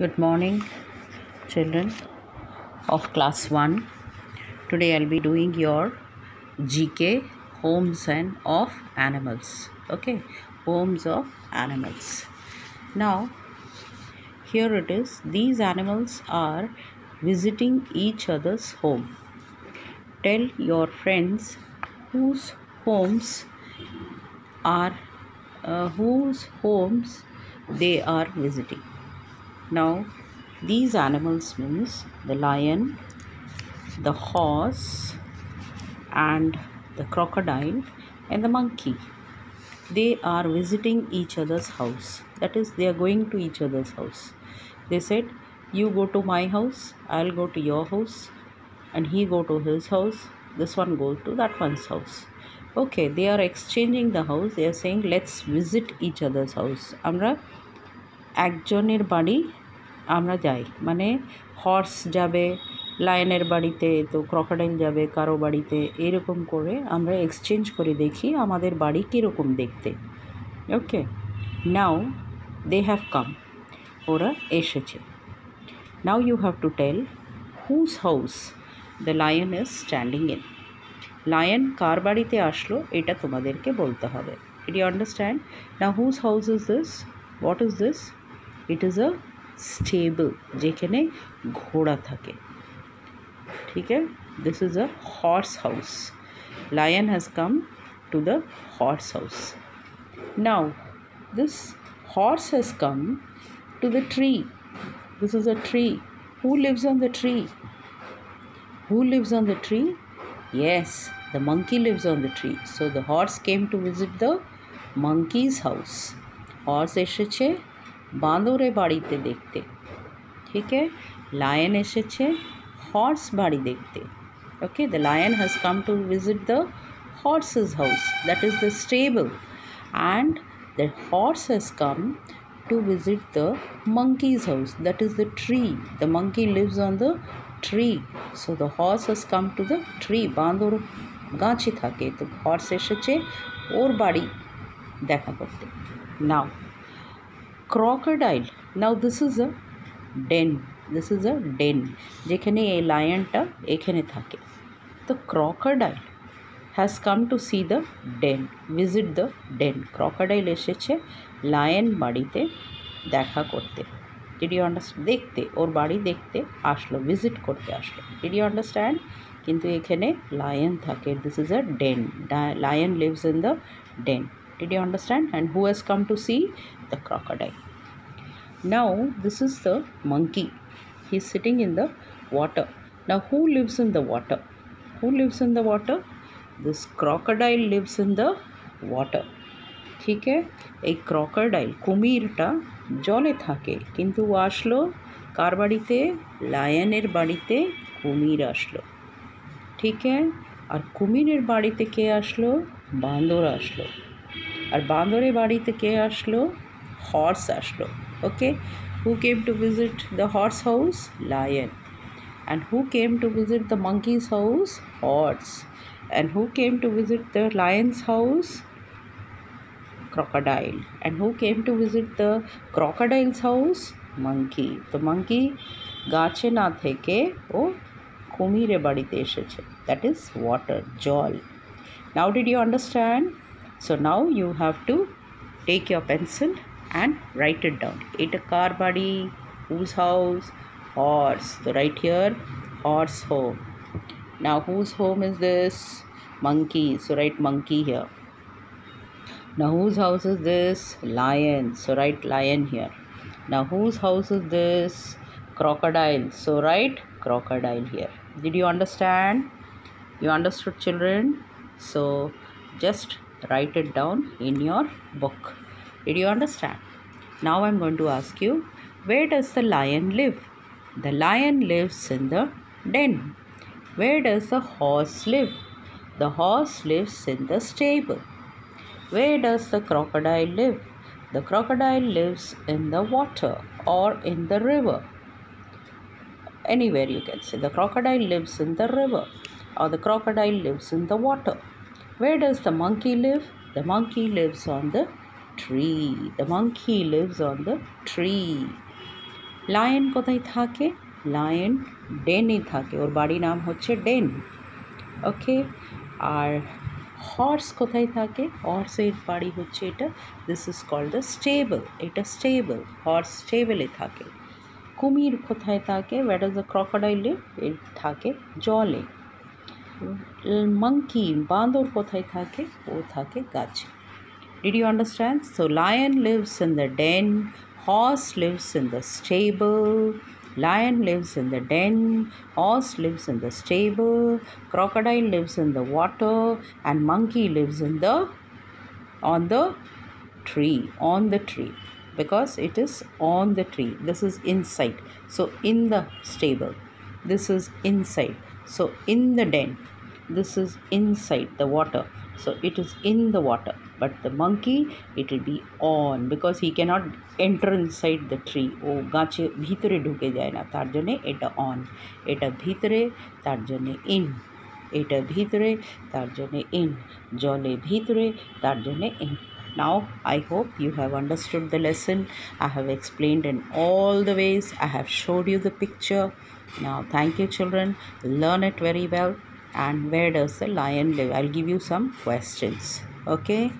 Good morning, children of class 1. Today I'll be doing your GK homes and of animals. Okay, homes of animals. Now, here it is. These animals are visiting each other's home. Tell your friends whose homes are uh, whose homes they are visiting Now, these animals means the lion, the horse, and the crocodile and the monkey. They are visiting each other's house. That is, they are going to each other's house. They said, "You go to my house, I'll go to your house, and he go to his house. This one go to that one's house." Okay, they are exchanging the house. They are saying, "Let's visit each other's house." আমরা একজনের বাড়ি আমরা যাই। মানে horse যাবে লায়নের বাড়িতে তো crocodile যাবে, কারও বাড়িতে, এরকম করে আমরা এক্সচেঞ্জ করে দেখি আমাদের বাড়ি কীরকম দেখতে। ওকে নাও দে হ্যাভ কাম ওরা এসেছে। Now you have to tell whose house the lion is standing in lion কার বাড়িতে আসলো এটা তোমাদেরকে বলতে হবে। ইট ইউ আন্ডারস্ট্যান্ড না whose house is this what is this it is a stable যেখানে ঘোড়া থাকে ঠিক আছে this is a horse house lion has come to the horse house now this horse has come to the tree this is a tree who leaves on the tree who lives on the tree? Yes, the monkey lives on the tree. So the horse came to visit the monkey's house. Horse এসেছে বাঁদরে বাড়িতে দেখতে ঠিক আছে lion এসেছে horse বাড়ি দেখতে okay the lion has come to visit the horse's house that is the stable and the horse has come to visit the monkey's house that is the tree the monkey lives on the tree so the horse has come to the tree বাঁদর গাছে থাকে তো horse এসেছে ওর বাড়ি দেখা করতে নাও crocodile now this is a den this is a den যেখানে এই লায়নটা এখানে থাকে তো crocodile has come to see the den visit the den crocodile এসেছে লায়ন বাড়িতে দেখা করতে ডিড ইউ আন্ডারস্ট্যান্ড দেখতে ওর বাড়ি দেখতে আসলো ভিজিট করতে আসলো ডিড ইউ আন্ডারস্ট্যান্ড কিন্তু এখানে লায়ন থাকে this is a den lion lives in the den did you understand and who has come to see the crocodile now this is the monkey he's sitting in the water now who lives in the water who lives in the water this crocodile lives in the water ঠিক এই crocodile কুমিরটা জলে থাকে কিন্তু ও আসলো কার বাড়িতে লায়নের বাড়িতে কুমির আসলো ঠিক আর কুমিরের বাড়িতে কে আসলো বান্দর আসলো আর বান্দরের বাড়িতে কে আসলো হর্স আসলো okay who came to visit the horse house lion and who came to visit the monkey's house horse and who came to visit the lion's house crocodile and who came to visit the crocodile's house monkey the monkey গাছে না থেকে ও কুমিরে বাড়িতে এসেছে that is water জল now did you understand so now you have to take your pencil and write it down. It a car body, whose house, horse. So right here, horse home. Now whose home is this? Monkey. So write monkey here. Now whose house is this? Lion. So write lion here. Now whose house is this? Crocodile. So write crocodile here. Did you understand? You understood children? So just write it down in your book. Did you understand? Now I'm going to ask you where does the lion live? The lion lives in the den. Where does the horse live? The horse lives in the stable. Where does the crocodile live? The crocodile lives in the water or in the river. Anywhere you can say the crocodile lives in the river or the crocodile lives in the water. Where does the monkey live? The monkey lives on the tree. The monkey lives on the tree. Lion কোথায় থাকে? Lion ডেনে থাকে। ওর বাড়ি নাম হচ্ছে ডেন ওকে আর horse কোথায় থাকে? হর্সের বাড়ি হচ্ছে এটা। This is called the stable এটা স্টেবল হর্স স্টেবলে থাকে। কুমির কোথায় থাকে? ওয়াট ইজ দ্য ক্রকোডাইলে থাকে জলে। মাঙ্কি বাঁদর কোথায় থাকে ও থাকে গাছে did you understand so lion lives in the Dan horse leaves in the stable lion lives in the den horse lives in the stable crocodile lives in the water and monkey lives in the on the tree on the tree because it is on the tree this is inside so in the stable this is inside so in the den this is inside the water so it is in the water but the monkey it will be on because he cannot enter inside the tree ও গাছে ভিতরে ঢুকে যায় না তার জন্যে এটা on এটা ভিতরে তার জন্যে ইন এটা ভিতরে তার জন্যে ইন জলে ভিতরে তার জন্যে in Now, I hope you have understood the lesson. I have explained in all the ways. I have showed you the picture. Now, thank you, children. Learn it very well. And where does the lion live? I'll give you some questions. Okay.